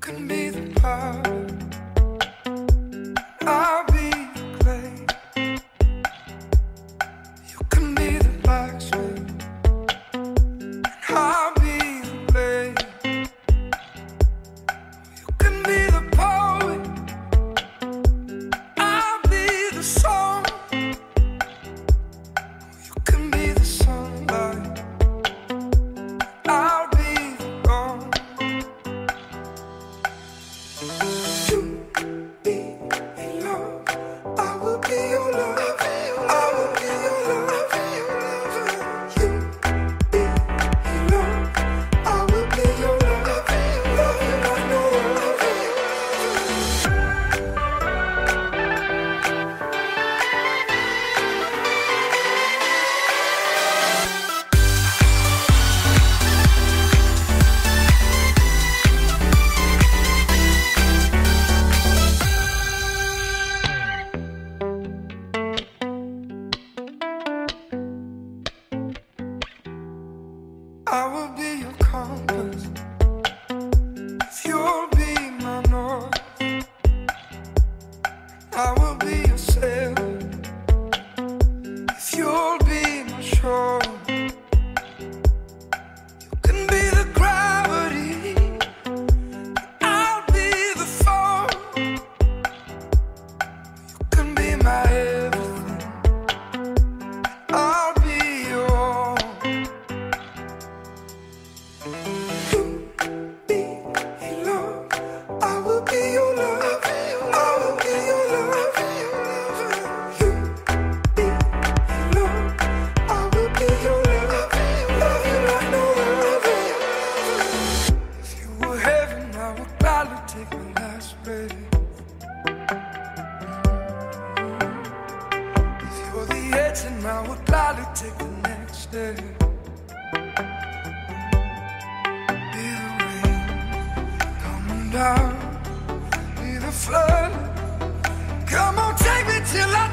could be the part I will be your compass. take my last breath. If you're the agent, I would gladly take the next step. Be the rain coming down, be the flood. Come on, take me till I